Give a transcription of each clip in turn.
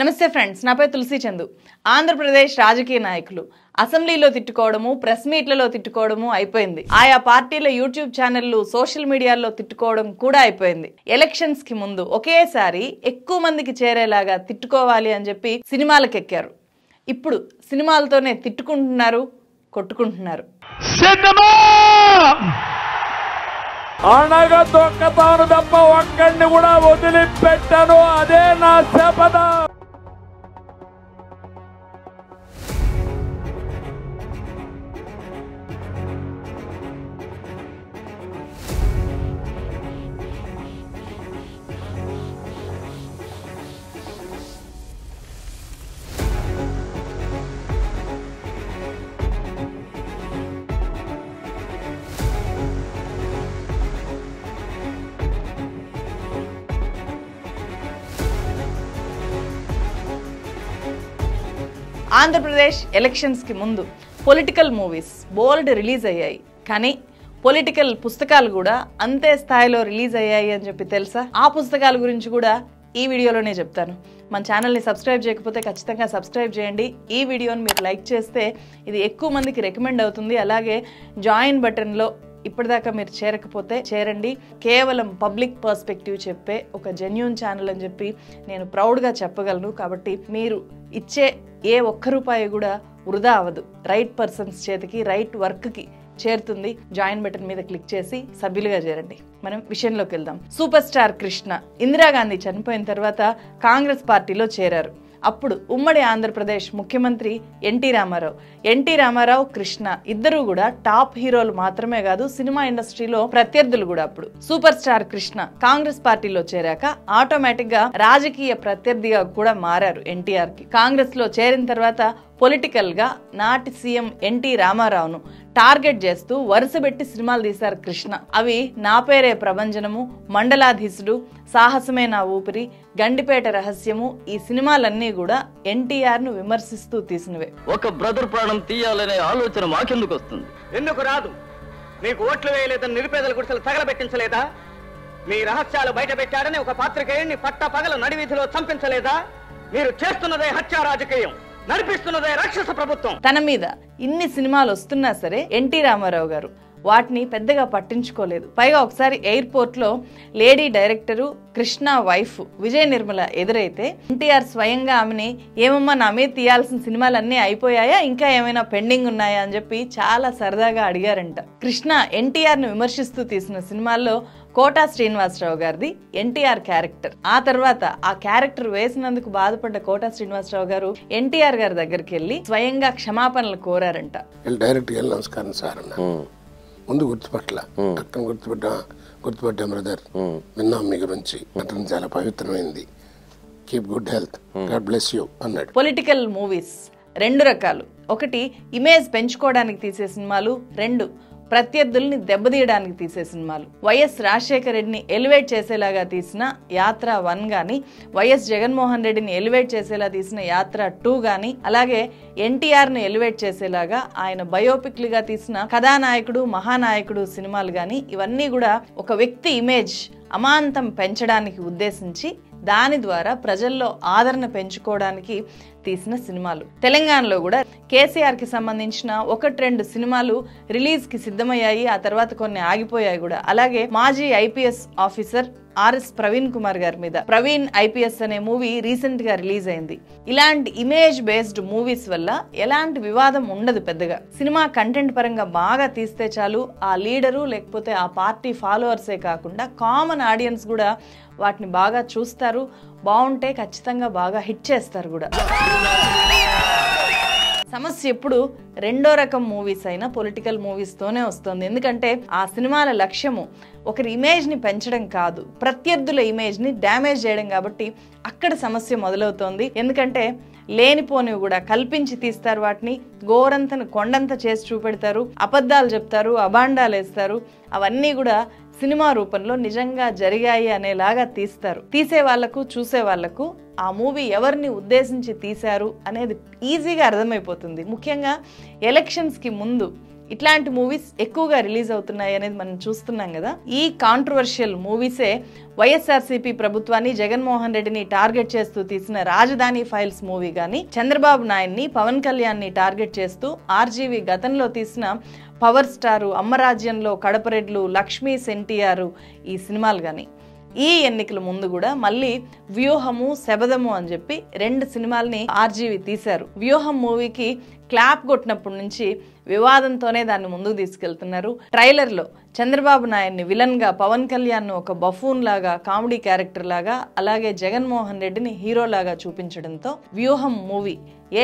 నమస్తే ఫ్రెండ్స్ నా పేరు తులసి చందు. ఆంధ్రప్రదేశ్ రాజకీయ నాయకులు. అసెంబ్లీలో తిట్టుకోవడము ప్రెస్ మీట్లలో తిట్టుకోవడము అయిపోయింది. ఆయా పార్టీల యూట్యూబ్ ఛానళ్ళు సోషల్ మీడియాలో తిట్టుకోవడం కూడా అయిపోయింది. ఎలక్షన్స్కి ముందు ఒకేసారి ఎక్కువ మందికి చేరేలాగా తిట్టుకోవాలి అని చెప్పి సినిమాలకు ఎక్కారు ఇప్పుడు సినిమాలతోనే తిట్టుకుంటున్నారు కొట్టుకుంటున్నారు. సిద్ధమా అనగ దొక్కతాను తప్ప ఒక్కడిని కూడా వదిలిపెట్టను. అదే నా శపథం. ఆంధ్రప్రదేశ్ ఎలక్షన్స్కి ముందు పొలిటికల్ మూవీస్ బోల్డ్ రిలీజ్ అయ్యాయి. కానీ పొలిటికల్ పుస్తకాలు కూడా అంతే స్థాయిలో రిలీజ్ అయ్యాయి అని చెప్పి తెలుసా? ఆ పుస్తకాల గురించి కూడా ఈ వీడియోలోనే చెప్తాను. మన ఛానల్ని సబ్స్క్రైబ్ చేయకపోతే ఖచ్చితంగా సబ్స్క్రైబ్ చేయండి. ఈ వీడియోని మీరు లైక్ చేస్తే ఇది ఎక్కువ మందికి రికమెండ్ అవుతుంది. అలాగే జాయిన్ బటన్లో ఇప్పటిదాకా మీరు చేరకపోతే చేరండి. కేవలం పబ్లిక్ పర్స్పెక్టివ్ చెప్పే ఒక జెన్యున్ ఛానల్ అని చెప్పి నేను ప్రౌడ్గా చెప్పగలను. కాబట్టి మీరు ఇచ్చే ఏ ఒక్క రూపాయి కూడా వృధా అవ్వదు. రైట్ పర్సన్స్ చేతికి రైట్ వర్క్కి చేరుతుంది. జాయిన్ బటన్ మీద క్లిక్ చేసి సభ్యులుగా చేరండి. మనం విషయంలోకి వెళ్దాం. సూపర్ స్టార్ కృష్ణ ఇందిరాగాంధీ చనిపోయిన తర్వాత కాంగ్రెస్ పార్టీలో చేరారు. అప్పుడు ఉమ్మడి ఆంధ్రప్రదేశ్ ముఖ్యమంత్రి N T Rama Rao. N T Rama Rao Krishna ఇద్దరు కూడా టాప్ హీరోలు మాత్రమే కాదు సినిమా ఇండస్ట్రీలో ప్రత్యర్థులు కూడా అప్పుడు. సూపర్ స్టార్ కృష్ణ కాంగ్రెస్ పార్టీలో చేరాక ఆటోమేటిక్గా రాజకీయ ప్రత్యర్థిగా కూడా మారారు ఎన్టీఆర్కి కాంగ్రెస్లో చేరిన తర్వాత పొలిటికల్గా నాటి సీఎం ఎన్టీ రామారావును టార్గెట్ చేస్తూ వరుసబెట్టి సినిమాలు తీశారు కృష్ణ. అవి నా పేరే ప్రభంజనము మండలాధీశుడు సాహసమే నా ఊపిరి గండిపేట రహస్యము ఈ సినిమాలన్నీ కూడా ఎన్టీఆర్ను విమర్శిస్తూ తీసినవే. ఒక బ్రదర్ ప్రాణం తీయాలనే ఆలోచన మాకెందుకు వస్తుంది? ఎందుకు రాదు? మీకు ఓట్లు వేయలేదని నిరుపేదల గుడిసెలు తగలబెట్టించలేదా? మీ రహస్యాలు బయట పెట్టారని ఒక పాత్రికేయుడిని పట్ట పగల నడివీధిలో చంపించలేదా? మీరు చేస్తున్నదే హత్యా రాజకీయం. నడిపిస్తున్నదే రాక్షస ప్రభుత్వం. తన మీద ఇన్ని సినిమాలు వస్తున్నా సరే ఎన్టీ రామారావు గారు వాటిని పెద్దగా పట్టించుకోలేదు. పైగా ఒకసారి ఎయిర్పోర్ట్లో lady director Krishna wife Vijaya Nirmala ఎదురైతే ఎన్టీఆర్ స్వయంగా ఆమెని ఏమమ్మా నా మీద తీయాల్సిన సినిమాలన్నీ అయిపోయాయా? ఇంకా ఏమైనా పెండింగ్ ఉన్నాయా? అని చెప్పి చాలా సరదాగా అడిగారంట. కృష్ణ ఎన్టీఆర్ను విమర్శిస్తూ తీసిన సినిమాల్లో కోటా శ్రీనివాసరావు గారిది ఎన్టీఆర్ క్యారెక్టర్. ఆ తర్వాత ఆ క్యారెక్టర్ వేసినందుకు బాధపడ్డ కోటా శ్రీనివాసరావు గారు ఎన్టీఆర్ గారి దగ్గరికి వెళ్ళి స్వయంగా క్షమాపణలు కోరారంట. వెళ్ళి నమస్కారం సార్ అన్న ముందు గుర్తుపట్ల అక్కడ గుర్తుపట్టా గుర్తుపట్టాం బ్రదర్? విన్నాం మీ గురించి. నటన చాలా పవిత్రమైంది. Keep good health. God bless you అన్నాడు. పొలిటికల్ మూవీస్ రెండు రకాలు. ఒకటి ఇమేజ్ పెంచుకోవడానికి తీసే సినిమాలు. రెండు ప్రత్యర్థుల్ని దెబ్బతీయడానికి తీసే సినిమాలు. వైఎస్ రాజశేఖర రెడ్డిని ఎలివేట్ చేసేలాగా తీసిన యాత్ర వన్ కానీ వైఎస్ జగన్మోహన్ రెడ్డిని ఎలివేట్ చేసేలా తీసిన యాత్ర టూ కానీ అలాగే ఎన్టీఆర్ను ఎలివేట్ చేసేలాగా ఆయన బయోపిక్లుగా తీసిన కథానాయకుడు మహానాయకుడు సినిమాలు కానీ ఇవన్నీ కూడా ఒక వ్యక్తి ఇమేజ్ అమాంతం పెంచడానికి ఉద్దేశించి దాని ద్వారా ప్రజల్లో ఆదరణ పెంచుకోవడానికి తీసిన సినిమాలు. తెలంగాణలో కూడా కేసీఆర్కి సంబంధించిన ఒకటి రెండు సినిమాలు రిలీజ్కి సిద్ధమయ్యాయి ఆ తర్వాత కొన్ని ఆగిపోయాయి కూడా. అలాగే మాజీ IPS officer RS Praveen Kumar గారి మీద. ప్రవీణ్ ఐపీఎస్ అనే మూవీ రీసెంట్గా రిలీజ్ అయింది. ఇలాంటి ఇమేజ్ బేస్డ్ మూవీస్ వల్ల ఎలాంటి వివాదం ఉండదు పెద్దగా. సినిమా కంటెంట్ పరంగా బాగా తీస్తే చాలు ఆ లీడరు లేకపోతే ఆ పార్టీ ఫాలోవర్సే కాకుండా కామన్ ఆడియన్స్ కూడా వాటిని బాగా చూస్తారు బాగుంటే ఖచ్చితంగా బాగా హిట్ చేస్తారు కూడా. సమస్య ఎప్పుడు రెండో రకం మూవీస్ అయినా పొలిటికల్ మూవీస్తోనే వస్తుంది. ఎందుకంటే ఆ సినిమాల లక్ష్యము ఒకరి ఇమేజ్ని పెంచడం కాదు. ప్రత్యర్థుల ఇమేజ్ని డ్యామేజ్ చేయడం కాబట్టి అక్కడ సమస్య మొదలవుతోంది. ఎందుకంటే లేనిపోనివి కూడా కల్పించి తీస్తారు వాటిని. గోరంతను కొండంత చేసి చూపెడతారు. అబద్ధాలు చెప్తారు అబాండాలు వేస్తారు అవన్నీ కూడా సినిమా రూపంలో నిజంగా జరిగాయి అనేలాగా తీస్తారు. తీసే వాళ్ళకు చూసే వాళ్ళకు ఆ మూవీ ఎవరిని ఉద్దేశించి తీశారు అనేది ఈజీగా అర్థమైపోతుంది. ముఖ్యంగా ఎలక్షన్స్కి ముందు ఇట్లాంటి మూవీస్ ఎక్కువగా రిలీజ్ అవుతున్నాయి అనేది మనం చూస్తున్నాం కదా. ఈ కాంట్రవర్షియల్ మూవీసే వైఎస్ఆర్సీపీ ప్రభుత్వాన్ని జగన్మోహన్ రెడ్డిని టార్గెట్ చేస్తూ తీసిన రాజధాని ఫైల్స్ మూవీ కానీ చంద్రబాబు నాయుడిని పవన్ కళ్యాణ్ని టార్గెట్ చేస్తూ ఆర్జీవి గతంలో తీసిన పవర్ స్టారు అమ్మరాజ్యంలో కడపరెడ్లు లక్ష్మీ సెన్టీఆర్ ఈ సినిమాలు కానీ ఈ ఎన్నికల ముందు కూడా మళ్ళీ వ్యూహము శబదము అని చెప్పి రెండు సినిమాల్ని ఆర్జీవి తీశారు. వ్యూహం మూవీకి క్లాప్ కొట్టినప్పటి నుంచి వివాదంతోనే దాన్ని ముందుకు తీసుకెళ్తున్నారు. ట్రైలర్లో చంద్రబాబు నాయుడిని విలన్గా పవన్ కళ్యాణ్ను ఒక బఫూన్ లాగా కామెడీ క్యారెక్టర్ లాగా అలాగే జగన్మోహన్ రెడ్డిని హీరోలాగా చూపించడంతో వ్యూహం మూవీ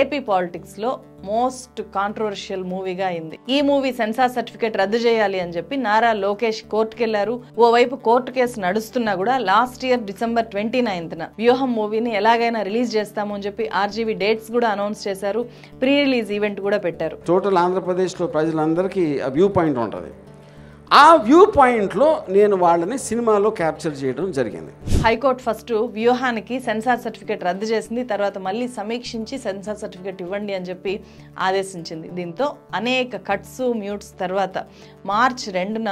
ఏపీ పాలిటిక్స్లో మోస్ట్ కాంట్రవర్షియల్ మూవీగా అయింది. ఈ మూవీ సెన్సార్ సర్టిఫికేట్ రద్దు చేయాలి అని చెప్పి నారా లోకేష్ కోర్టుకెళ్ళారు. ఓవైపు కోర్టు కేసు నడుస్తున్నా కూడా లాస్ట్ ఇయర్ డిసెంబర్ ట్వంటీ నైన్త్న వ్యూహం మూవీని ఎలాగైనా రిలీజ్ చేస్తాము అని చెప్పి ఆర్జీవీ డేట్స్ కూడా అనౌన్స్ చేశారు. ప్రీ రిలీజ్ ఈవెంట్ కూడా పెట్టారు. టోటల్ ఆంధ్రప్రదేశ్లో ప్రజలందరికీ వ్యూ పాయింట్ ఉంటుంది. ఆ వ్యూ పాయింట్లో నేను వాళ్ళని సినిమాలో క్యాప్చర్ చేయడం జరిగింది. హైకోర్టు ఫస్ట్ వ్యూహానికి సెన్సార్ సర్టిఫికేట్ రద్దు చేసింది తర్వాత మళ్ళీ సమీక్షించి సెన్సార్ సర్టిఫికేట్ ఇవ్వండి అని చెప్పి ఆదేశించింది. దీంతో అనేక కట్స్ మ్యూట్స్ తర్వాత మార్చ్ రెండున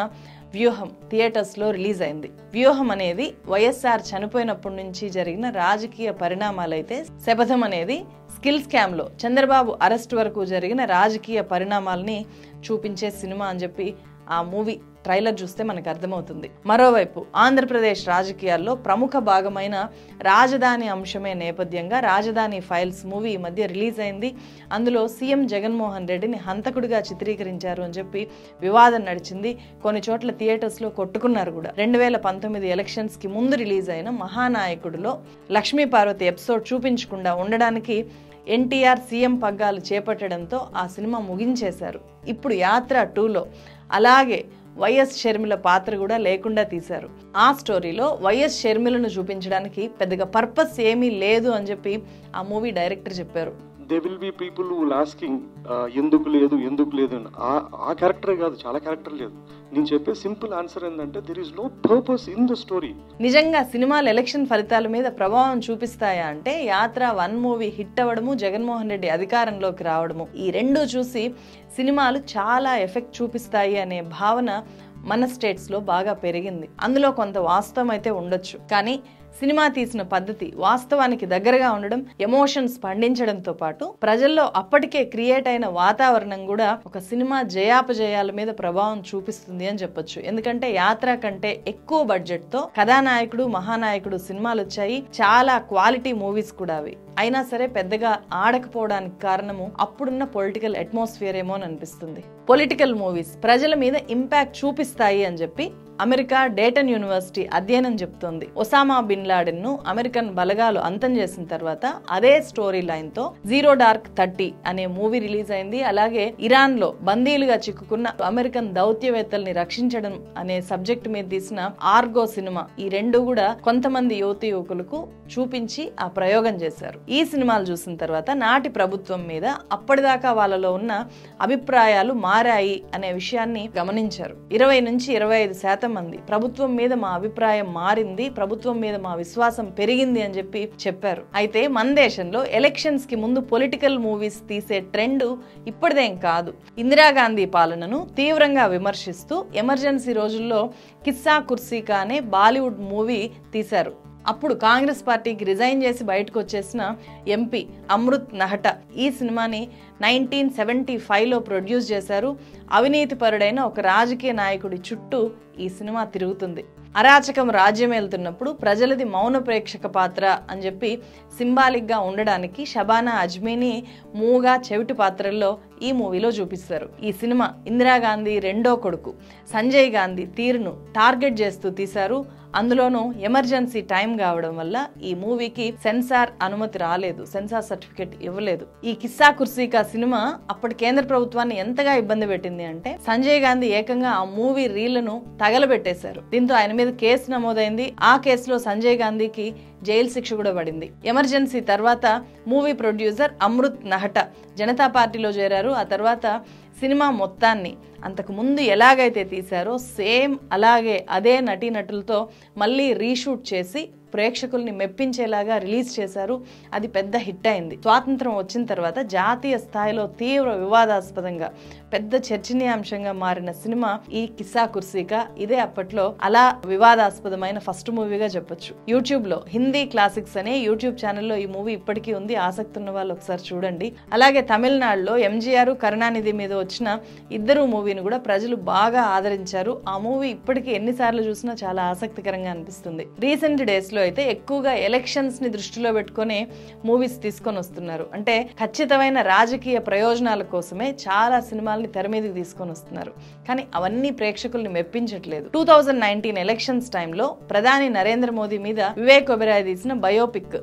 వ్యూహం థియేటర్స్లో రిలీజ్ అయింది. వ్యూహం అనేది వైఎస్ఆర్ చనిపోయినప్పటి నుంచి జరిగిన రాజకీయ పరిణామాలైతే శపథం అనేది స్కిల్ స్కామ్లో చంద్రబాబు అరెస్ట్ వరకు జరిగిన రాజకీయ పరిణామాలని చూపించే సినిమా అని చెప్పి ఆ మూవీ ట్రైలర్ చూస్తే మనకు అర్థమవుతుంది. మరోవైపు ఆంధ్రప్రదేశ్ రాజకీయాల్లో ప్రముఖ భాగమైన రాజధాని అంశమే నేపథ్యంగా రాజధాని ఫైల్స్ మూవీ ఈ మధ్య రిలీజ్ అయింది. అందులో సీఎం జగన్మోహన్ రెడ్డిని హంతకుడిగా చిత్రీకరించారు అని చెప్పి వివాదం నడిచింది. కొన్ని చోట్ల థియేటర్స్లో కొట్టుకున్నారు కూడా. రెండు వేల పంతొమ్మిది ఎలక్షన్స్కి ముందు రిలీజ్ అయిన మహానాయకుడిలో లక్ష్మీ పార్వతి ఎపిసోడ్ చూపించకుండా ఉండడానికి ఎన్టీఆర్ సీఎం పగ్గాలు చేపట్టడంతో ఆ సినిమా ముగించేశారు. ఇప్పుడు యాత్ర టూలో అలాగే వైఎస్ షర్మిల పాత్ర కూడా లేకుండా తీశారు. ఆ స్టోరీలో వైఎస్ షర్మిలను చూపించడానికి పెద్దగా పర్పస్ ఏమీ లేదు అని చెప్పి ఆ మూవీ డైరెక్టర్ చెప్పారు. They will be people will asking ఎందుకు లేదు ఎందుకు లేదు? అని. ఆ- ఆ క్యారెక్టరే కాదు చాలా క్యారెక్టర్ లేదు. నేను చెప్పే సింపుల్ ఆన్సర్ ఏంటంటే there is no purpose in the story నిజంగా సినిమాలు ఎలక్షన్ ఫలితాల మీద ప్రభావం చూపిస్తాయా అంటే యాత్ర వన్ మూవీ హిట్ అవ్వడము జగన్మోహన్ రెడ్డి అధికారంలోకి రావడము. ఈ రెండు చూసి సినిమాలు చాలా ఎఫెక్ట్ చూపిస్తాయి అనే భావన మన స్టేట్స్లో బాగా పెరిగింది. అందులో కొంత వాస్తవం అయితే ఉండొచ్చు. కానీ సినిమా తీసిన పద్ధతి వాస్తవానికి దగ్గరగా ఉండడం ఎమోషన్స్ పండించడంతో పాటు ప్రజల్లో అప్పటికే క్రియేట్ అయిన వాతావరణం కూడా ఒక సినిమా జయాపజయాల మీద ప్రభావం చూపిస్తుంది అని చెప్పొచ్చు. ఎందుకంటే యాత్ర కంటే ఎక్కువ బడ్జెట్తో కథానాయకుడు మహానాయకుడు సినిమాలు వచ్చాయి. చాలా క్వాలిటీ మూవీస్ కూడా అవి. అయినా సరే పెద్దగా ఆడకపోవడానికి కారణము అప్పుడున్న పొలిటికల్ అట్మాస్ఫియర్ ఏమో అని అనిపిస్తుంది. పొలిటికల్ మూవీస్ ప్రజల మీద ఇంపాక్ట్ చూపిస్తాయి అని చెప్పి అమెరికా డేటన్ యూనివర్సిటీ అధ్యయనం చెప్తోంది ఒసామా బిన్ లాడెన్ను అమెరికన్ బలగాలు అంతం చేసిన తర్వాత అదే స్టోరీ లైన్తో జీరో డార్క్ థర్టీ అనే మూవీ రిలీజ్ అయింది. అలాగే ఇరాన్లో బందీలుగా చిక్కుకున్న అమెరికన్ దౌత్యవేత్తల్ని రక్షించడం అనే సబ్జెక్ట్ మీద తీసిన ఆర్గో సినిమా ఈ రెండు కూడా కొంతమంది యువతి యువకులకు చూపించి ఆ ప్రయోగం చేశారు. ఈ సినిమాలు చూసిన తర్వాత నాటి ప్రభుత్వం మీద అప్పటిదాకా వాళ్ళలో ఉన్న అభిప్రాయాలు మారాయి అనే విషయాన్ని గమనించారు. ఇరవై నుంచి ఇరవై ఐదు శాతం మంది ప్రభుత్వం మీద మా అభిప్రాయం మారింది ప్రభుత్వం మీద మా విశ్వాసం పెరిగింది అని చెప్పి చెప్పారు. అయితే మన దేశంలో ఎలక్షన్స్కి ముందు పొలిటికల్ మూవీస్ తీసే ట్రెండ్ ఇప్పటిదేం కాదు. ఇందిరాగాంధీ పాలనను తీవ్రంగా విమర్శిస్తూ ఎమర్జెన్సీ రోజుల్లో కిస్సా కుర్సీకా అనే బాలీవుడ్ మూవీ తీశారు. అప్పుడు కాంగ్రెస్ పార్టీకి రిజైన్ చేసి బయటకు వచ్చేసిన ఎంపీ అమృత్ నహట ఈ సినిమాని నైన్టీన్ సెవెంటీ ఫైవ్లో ప్రొడ్యూస్ చేశారు. అవినీతిపరుడైన ఒక రాజకీయ నాయకుడి చుట్టూ ఈ సినిమా తిరుగుతుంది. అరాచకం రాజ్యం వెళ్తున్నప్పుడు ప్రజలది మౌన ప్రేక్షక పాత్ర అని చెప్పి సింబాలిక్గా ఉండడానికి షబానా అజ్మీని మూగా చెవిటి పాత్రల్లో ఈ మూవీలో చూపిస్తారు. ఈ సినిమా ఇందిరాగాంధీ రెండో కొడుకు సంజయ్ గాంధీ తీరును టార్గెట్ చేస్తూ తీశారు. అందులోనూ ఎమర్జెన్సీ టైం కావడం వల్ల ఈ మూవీకి సెన్సార్ అనుమతి రాలేదు సెన్సార్ సర్టిఫికేట్ ఇవ్వలేదు. ఈ కిస్సా కుర్సీకా సినిమా అప్పటి కేంద్ర ప్రభుత్వాన్ని ఎంతగా ఇబ్బంది పెట్టింది అంటే సంజయ్ గాంధీ ఏకంగా ఆ మూవీ రీళ్ళను తగలబెట్టేశారు. దీంతో ఆయన మీద కేసు నమోదైంది. ఆ కేసులో సంజయ్ గాంధీకి జైలు శిక్ష కూడా పడింది. ఎమర్జెన్సీ తర్వాత మూవీ ప్రొడ్యూసర్ అమృత్ నహట జనతా పార్టీలో చేరారు. ఆ తర్వాత సినిమా మొత్తాన్ని అంతకు ముందు ఎలాగైతే తీశారో సేమ్ అలాగే అదే నటీనటులతో మళ్ళీ రీషూట్ చేసి ప్రేక్షకుల్ని మెప్పించేలాగా రిలీజ్ చేశారు. అది పెద్ద హిట్ అయింది. స్వాతంత్రం వచ్చిన తర్వాత జాతీయ స్థాయిలో తీవ్ర వివాదాస్పదంగా పెద్ద చర్చనీయాంశంగా మారిన సినిమా ఈ కిస్సా కుర్సీకా. ఇదే అప్పట్లో అలా వివాదాస్పదమైన ఫస్ట్ మూవీగా చెప్పొచ్చు. యూట్యూబ్లో హిందీ క్లాసిక్స్ అనే యూట్యూబ్ ఛానల్లో ఈ మూవీ ఇప్పటికీ ఉంది. ఆసక్తి ఉన్న వాళ్ళు ఒకసారి చూడండి. అలాగే తమిళనాడులో ఎంజీఆర్ కరుణానిధి మీద వచ్చిన ఇద్దరు మూవీని కూడా ప్రజలు బాగా ఆదరించారు. ఆ మూవీ ఇప్పటికీ ఎన్నిసార్లు చూసినా చాలా ఆసక్తికరంగా అనిపిస్తుంది. రీసెంట్ డేస్లో అయితే ఎక్కువగా ఎలక్షన్స్ని దృష్టిలో పెట్టుకొని మూవీస్ తీసుకొని వస్తున్నారు. అంటే ఖచ్చితమైన రాజకీయ ప్రయోజనాల కోసమే చాలా సినిమాల్ని తెర మీదకి తీసుకొని వస్తున్నారు. కానీ అవన్నీ ప్రేక్షకుల్ని మెప్పించట్లేదు. టూ థౌజండ్ నైన్టీన్ ఎలక్షన్స్ టైంలో ప్రధాని నరేంద్ర మోదీ మీద వివేక్ ఒబెరాయ్ తీసిన బయోపిక్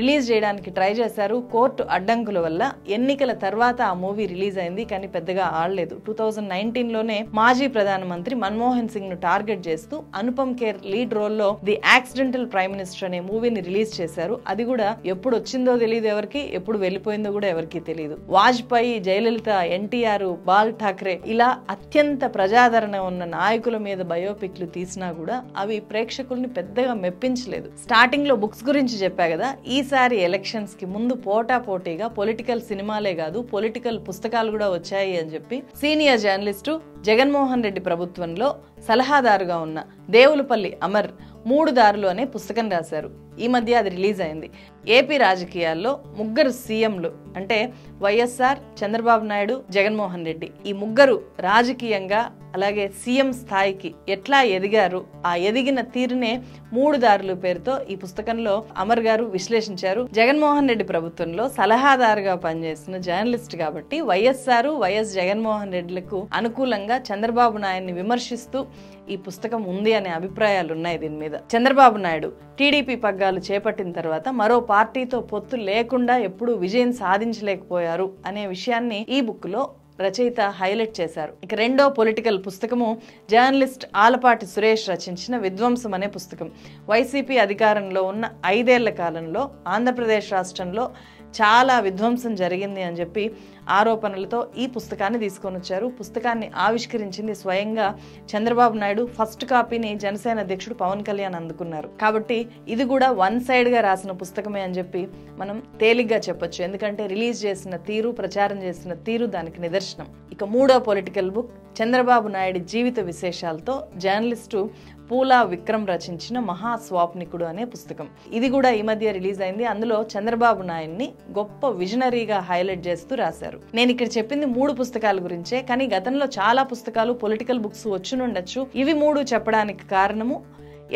రిలీజ్ చేయడానికి ట్రై చేశారు. కోర్టు అడ్డంకుల వల్ల ఎన్నికల తర్వాత ఆ మూవీ రిలీజ్ అయింది. కానీ పెద్దగా ఆడలేదు. టూ థౌజండ్ నైన్టీన్లోనే మాజీ ప్రధానమంత్రి మన్మోహన్ సింగ్ను టార్గెట్ చేస్తూ అనుపమ్ ఖేర్ లీడ్ రోల్లో ది యాక్సిడెంటల్ ప్రైమ్ మినిస్టర్ అనే మూవీని రిలీజ్ చేశారు. అది కూడా ఎప్పుడు వచ్చిందో తెలియదు ఎవరికి ఎప్పుడు వెళ్ళిపోయిందో కూడా ఎవరికి తెలియదు వాజ్పేయి జయలలిత ఎన్టీఆర్ బాల్ ఠాక్రే ఇలా అత్యంత ప్రజాదరణ ఉన్న నాయకుల మీద బయోపిక్లు తీసినా కూడా అవి ప్రేక్షకుల్ని పెద్దగా మెప్పించలేదు. స్టార్టింగ్లో బుక్స్ గురించి చెప్పా కదా ఈసారి ఎలక్షన్స్కి ముందు పోటా పోటీగా పొలిటికల్ సినిమాలే కాదు పొలిటికల్ పుస్తకాలు కూడా వచ్చాయి అని చెప్పి సీనియర్ జర్నలిస్టు జగన్మోహన్ రెడ్డి ప్రభుత్వంలో సలహాదారుగా ఉన్న దేవులపల్లి అమర్ మూడు దారులు అనే పుస్తకం రాశారు. ఈ మధ్య అది రిలీజ్ అయింది. ఏపీ రాజకీయాల్లో ముగ్గురు సీఎంలు అంటే వైఎస్ఆర్ చంద్రబాబు నాయుడు జగన్మోహన్ రెడ్డి ఈ ముగ్గురు రాజకీయంగా అలాగే సీఎం స్థాయికి ఎట్లా ఎదిగారు ఆ ఎదిగిన తీరునే మూడు దారులు పేరుతో ఈ పుస్తకంలో అమర్ గారు విశ్లేషించారు. జగన్మోహన్ రెడ్డి ప్రభుత్వంలో సలహాదారుగా పనిచేసిన జర్నలిస్ట్ కాబట్టి వైఎస్ఆర్ వైఎస్ జగన్మోహన్ రెడ్డిలకు అనుకూలంగా చంద్రబాబు నాయుడిని విమర్శిస్తూ ఈ పుస్తకం ఉంది అనే అభిప్రాయాలు ఉన్నాయి దీని మీద. చంద్రబాబు నాయుడు టీడీపీ పగ్గాలు చేపట్టిన తర్వాత మరో పార్టీతో పొత్తు లేకుండా ఎప్పుడూ విజయం సాధించలేకపోయారు అనే విషయాన్ని ఈ బుక్లో రచయిత హైలైట్ చేశారు. ఇక రెండో పొలిటికల్ పుస్తకము జర్నలిస్ట్ ఆలపాటి సురేష్ రచించిన విధ్వంసం అనే పుస్తకం. వైసీపీ అధికారంలో ఉన్న ఐదేళ్ళ కాలంలో ఆంధ్రప్రదేశ్ రాష్ట్రంలో చాలా విధ్వంసం జరిగింది అని చెప్పి ఆరోపణలతో ఈ పుస్తకాన్ని తీసుకొని వచ్చారు. పుస్తకాన్ని ఆవిష్కరించింది స్వయంగా చంద్రబాబు నాయుడు. ఫస్ట్ కాపీని జనసేన అధ్యక్షుడు పవన్ కళ్యాణ్ అందుకున్నారు. కాబట్టి ఇది కూడా వన్ సైడ్గా రాసిన పుస్తకమే అని చెప్పి మనం తేలిగ్గా చెప్పొచ్చు. ఎందుకంటే రిలీజ్ చేసిన తీరు ప్రచారం చేసిన తీరు దానికి నిదర్శనం. ఇక మూడో పొలిటికల్ బుక్ చంద్రబాబు నాయుడు జీవిత విశేషాలతో జర్నలిస్టు పూలా విక్రమ్ రచించిన మహాస్వాప్నికుడు అనే పుస్తకం. ఇది కూడా ఈ మధ్య రిలీజ్ అయింది. అందులో చంద్రబాబు నాయుడిని గొప్ప విజనరీగా హైలైట్ చేస్తూ రాశారు. నేను ఇక్కడ చెప్పింది మూడు పుస్తకాల గురించే కానీ గతంలో చాలా పుస్తకాలు పొలిటికల్ బుక్స్ వచ్చునుండొచ్చు. ఇవి మూడు చెప్పడానికి కారణము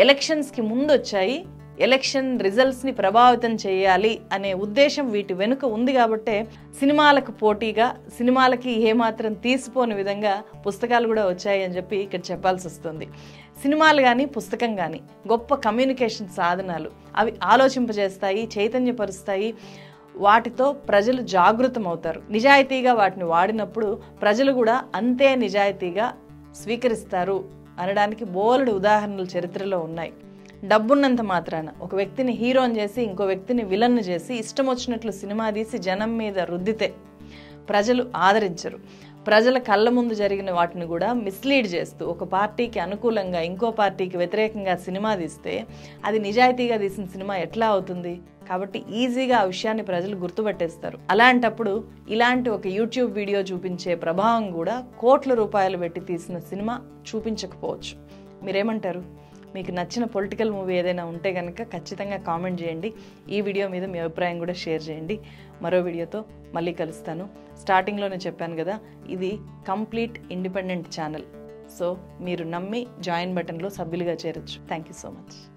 ఎలక్షన్స్కి ముందు వచ్చాయి ఎలక్షన్ రిజల్ట్స్ని ప్రభావితం చేయాలి అనే ఉద్దేశం వీటి వెనుక ఉంది కాబట్టే సినిమాలకు పోటీగా సినిమాలకి ఏమాత్రం తీసిపోని విధంగా పుస్తకాలు కూడా వచ్చాయి అని చెప్పి ఇక్కడ చెప్పాల్సి వస్తుంది. సినిమాలు కానీ పుస్తకం కానీ గొప్ప కమ్యూనికేషన్ సాధనాలు. అవి ఆలోచింపజేస్తాయి చైతన్యపరుస్తాయి. వాటితో ప్రజలు జాగృతం అవుతారు నిజాయితీగా వాటిని వాడినప్పుడు ప్రజలు కూడా అంతే నిజాయితీగా స్వీకరిస్తారు అనడానికి బోలెడు ఉదాహరణలు చరిత్రలో ఉన్నాయి. డబ్బున్నంత మాత్రాన ఒక వ్యక్తిని హీరోని చేసి ఇంకో వ్యక్తిని విలన్ చేసి ఇష్టం వచ్చినట్లు సినిమా తీసి జనం మీద రుద్దితే ప్రజలు ఆదరించరు. ప్రజల కళ్ళ ముందు జరిగిన వాటిని కూడా మిస్లీడ్ చేస్తూ ఒక పార్టీకి అనుకూలంగా ఇంకో పార్టీకి వ్యతిరేకంగా సినిమా తీస్తే అది నిజాయితీగా తీసిన సినిమా ఎట్లా అవుతుంది? కాబట్టి ఈజీగా ఆ విషయాన్ని ప్రజలు గుర్తుపట్టేస్తారు. అలాంటప్పుడు ఇలాంటి ఒక యూట్యూబ్ వీడియో చూపించే ప్రభావం కూడా కోట్ల రూపాయలు పెట్టి తీసిన సినిమా చూపించకపోవచ్చు. మీరేమంటారు? మీకు నచ్చిన పొలిటికల్ మూవీ ఏదైనా ఉంటే కనుక ఖచ్చితంగా కామెంట్ చేయండి. ఈ వీడియో మీద మీ అభిప్రాయం కూడా షేర్ చేయండి. మరో వీడియోతో మళ్ళీ కలుస్తాను. స్టార్టింగ్లోనే చెప్పాను కదా ఇది కంప్లీట్ ఇండిపెండెంట్ ఛానల్. సో మీరు నమ్మి జాయిన్ బటన్లో సభ్యులుగా చేరొచ్చు. Thank you so much